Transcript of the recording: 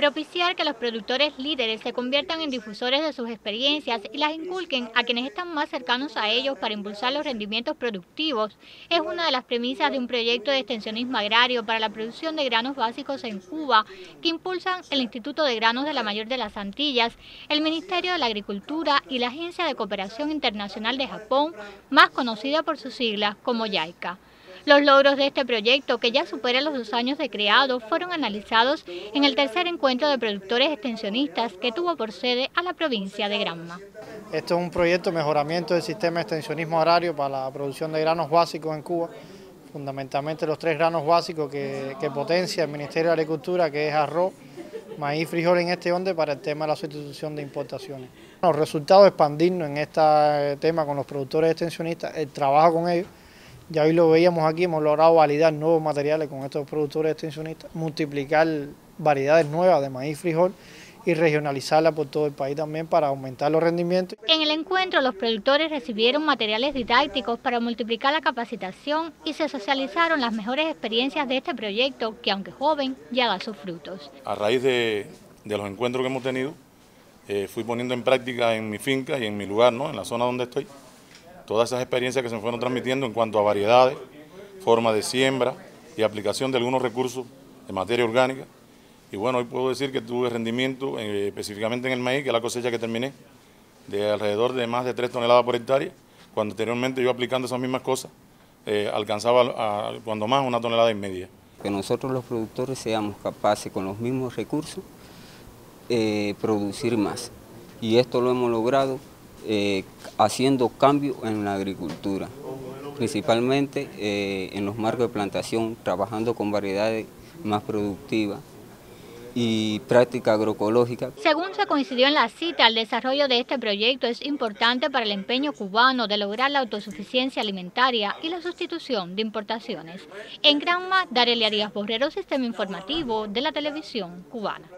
propiciar que los productores líderes se conviertan en difusores de sus experiencias y las inculquen a quienes están más cercanos a ellos para impulsar los rendimientos productivos es una de las premisas de un proyecto de extensionismo agrario para la producción de granos básicos en Cuba que impulsan el Instituto de Granos de la Mayor de las Antillas, el Ministerio de la Agricultura y la Agencia de Cooperación Internacional de Japón, más conocida por sus siglas como YAICA. Los logros de este proyecto, que ya supera los dos años de creado, fueron analizados en el tercer encuentro de productores extensionistas que tuvo por sede a la provincia de Granma. Este es un proyecto de mejoramiento del sistema de extensionismo agrario para la producción de granos básicos en Cuba, fundamentalmente los tres granos básicos que, potencia el Ministerio de Agricultura, que es arroz, maíz frijol en este onde para el tema de la sustitución de importaciones. Los resultados de expandirnos en este tema con los productores extensionistas, el trabajo con ellos, ya hoy lo veíamos aquí, hemos logrado validar nuevos materiales con estos productores extensionistas, multiplicar variedades nuevas de maíz frijol y regionalizarla por todo el país también para aumentar los rendimientos. En el encuentro los productores recibieron materiales didácticos para multiplicar la capacitación y se socializaron las mejores experiencias de este proyecto que aunque joven ya da sus frutos. A raíz de, los encuentros que hemos tenido, eh, fui poniendo en práctica en mi finca y en mi lugar, ¿no? en la zona donde estoy, todas esas experiencias que se fueron transmitiendo en cuanto a variedades, forma de siembra y aplicación de algunos recursos de materia orgánica. Y bueno, hoy puedo decir que tuve rendimiento eh, específicamente en el maíz, que es la cosecha que terminé, de alrededor de más de 3 toneladas por hectárea, cuando anteriormente yo aplicando esas mismas cosas eh, alcanzaba cuando más una tonelada y media. Que nosotros los productores seamos capaces con los mismos recursos eh, producir más. Y esto lo hemos logrado eh, haciendo cambios en la agricultura, principalmente eh, en los marcos de plantación, trabajando con variedades más productivas y práctica agroecológica. Según se coincidió en la cita, el desarrollo de este proyecto es importante para el empeño cubano de lograr la autosuficiencia alimentaria y la sustitución de importaciones. En Granma, Darelia Díaz Borrero, Sistema Informativo de la Televisión Cubana.